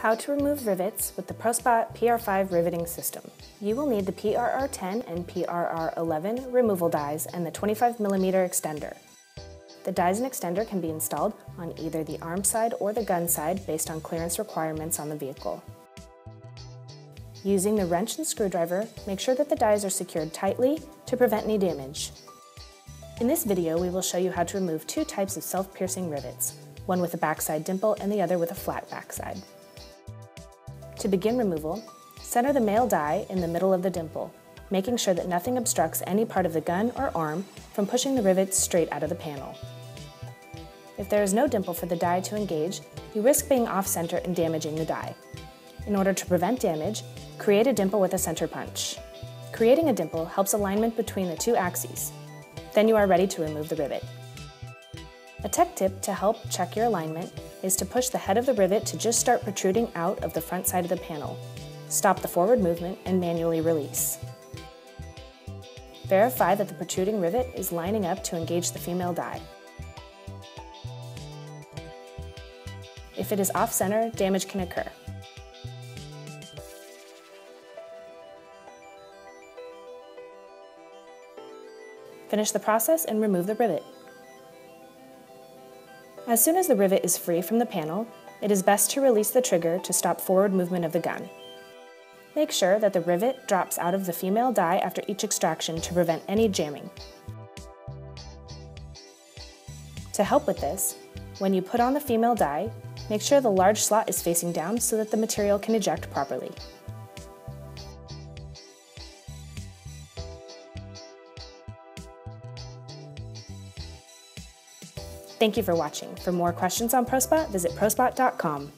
How to remove rivets with the ProSpot PR5 riveting system. You will need the PRR10 and PRR11 removal dies and the 25mm extender. The dies and extender can be installed on either the arm side or the gun side based on clearance requirements on the vehicle. Using the wrench and screwdriver, make sure that the dies are secured tightly to prevent any damage. In this video, we will show you how to remove two types of self-piercing rivets, one with a backside dimple and the other with a flat backside. To begin removal, center the male die in the middle of the dimple, making sure that nothing obstructs any part of the gun or arm from pushing the rivets straight out of the panel. If there is no dimple for the die to engage, you risk being off-center and damaging the die. In order to prevent damage, create a dimple with a center punch. Creating a dimple helps alignment between the two axes. Then you are ready to remove the rivet. A tech tip to help check your alignment is to push the head of the rivet to just start protruding out of the front side of the panel. Stop the forward movement and manually release. Verify that the protruding rivet is lining up to engage the female die. If it is off-center, damage can occur. Finish the process and remove the rivet. As soon as the rivet is free from the panel, it is best to release the trigger to stop forward movement of the gun. Make sure that the rivet drops out of the female die after each extraction to prevent any jamming. To help with this, when you put on the female die, make sure the large slot is facing down so that the material can eject properly. Thank you for watching. For more questions on ProSpot, visit prospot.com.